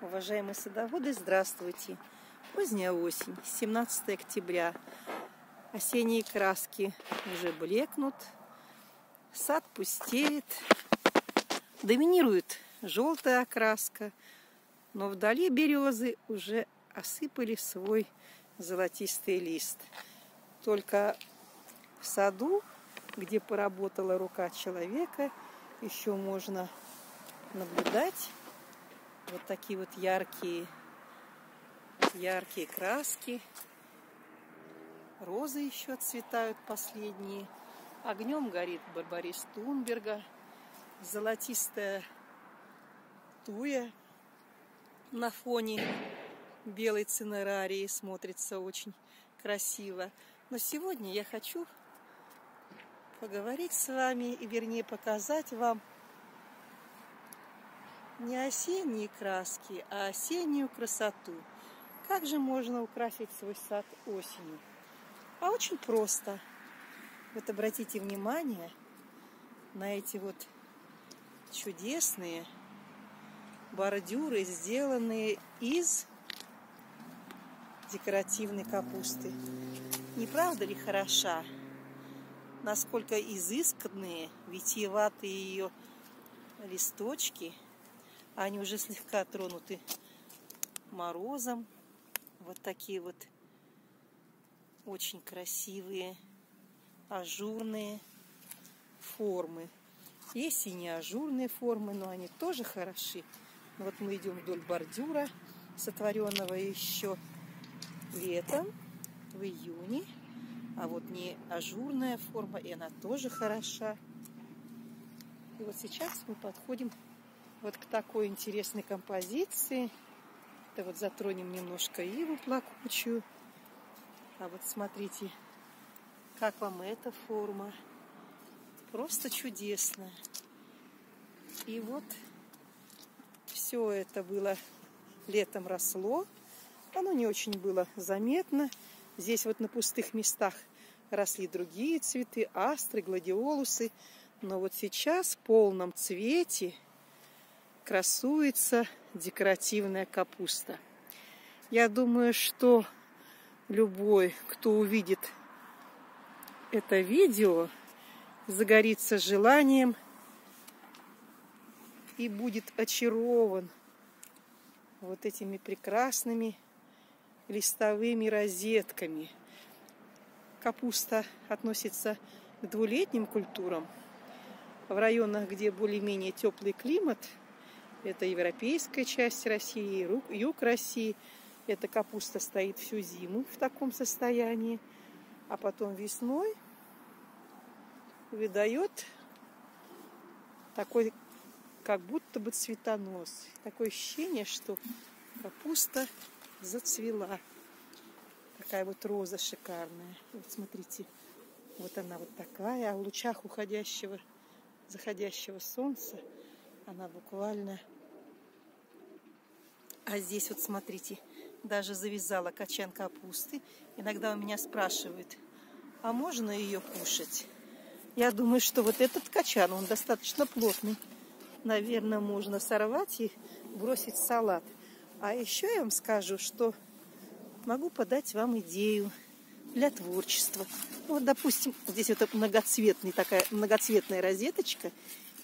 Уважаемые садоводы, здравствуйте! Поздняя осень, 17 октября. Осенние краски уже блекнут, сад пустеет, доминирует желтая окраска, но вдали березы уже осыпали свой золотистый лист. Только в саду, где поработала рука человека, еще можно наблюдать вот такие вот яркие, яркие краски. Розы еще отцветают последние. Огнем горит Барбарис Тунберга. Золотистая туя на фоне белой цинерарии смотрится очень красиво. Но сегодня я хочу поговорить с вами и вернее показать вам не осенние краски, а осеннюю красоту. Как же можно украсить свой сад осенью? А очень просто. Вот обратите внимание на эти вот чудесные бордюры, сделанные из декоративной капусты. Не правда ли хороша? Насколько изысканные, витиеватые ее листочки – они уже слегка тронуты морозом. Вот такие вот очень красивые, ажурные формы. Есть и не ажурные формы, но они тоже хороши. Вот мы идем вдоль бордюра, сотворенного еще летом, в июне. А вот не ажурная форма, и она тоже хороша. И вот сейчас мы подходим вот к такой интересной композиции. Это вот затронем немножко иву плакучую. А вот смотрите, как вам эта форма. Просто чудесно. И вот все это было летом росло. Оно не очень было заметно. Здесь вот на пустых местах росли другие цветы, астры, гладиолусы. Но вот сейчас в полном цвете – красуется декоративная капуста. Я думаю, что любой, кто увидит это видео, загорится желанием и будет очарован вот этими прекрасными листовыми розетками. Капуста относится к двулетним культурам. В районах, где более-менее теплый климат – это европейская часть России, юг России. Эта капуста стоит всю зиму в таком состоянии. А потом весной выдает такой, как будто бы цветонос. Такое ощущение, что капуста зацвела. Такая вот роза шикарная. Вот смотрите, вот она вот такая. А в лучах уходящего, заходящего солнца она буквально... А здесь вот смотрите, даже завязала качан капусты. Иногда у меня спрашивают, а можно ее кушать? Я думаю, что вот этот качан, он достаточно плотный. Наверное, можно сорвать и бросить в салат. А еще я вам скажу, что могу подать вам идею для творчества. Вот, допустим, здесь вот многоцветный, такая многоцветная розеточка.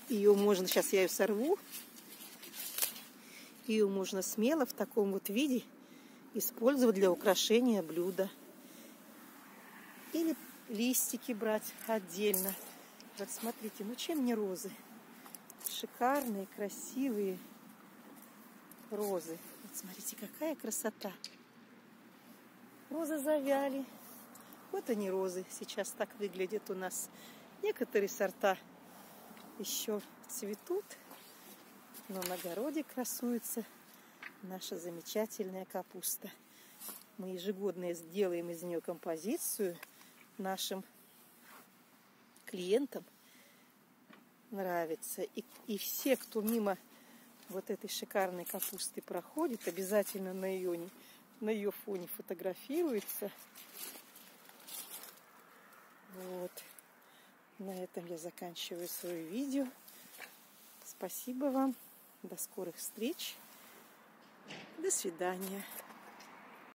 Ее можно, сейчас я ее сорву. Ее можно смело в таком вот виде использовать для украшения блюда. Или листики брать отдельно. Вот смотрите, ну чем не розы? Шикарные, красивые розы. Вот смотрите, какая красота. Розы завяли. Вот они розы. Сейчас так выглядят у нас. Некоторые сорта еще цветут, но на огороде красуется наша замечательная капуста. Мы ежегодно сделаем из нее композицию нашим клиентам. Нравится. И, и все, кто мимо вот этой шикарной капусты проходит, обязательно на ее, на ее фоне фотографируется. Вот. На этом я заканчиваю свое видео. Спасибо вам. До скорых встреч. свидания.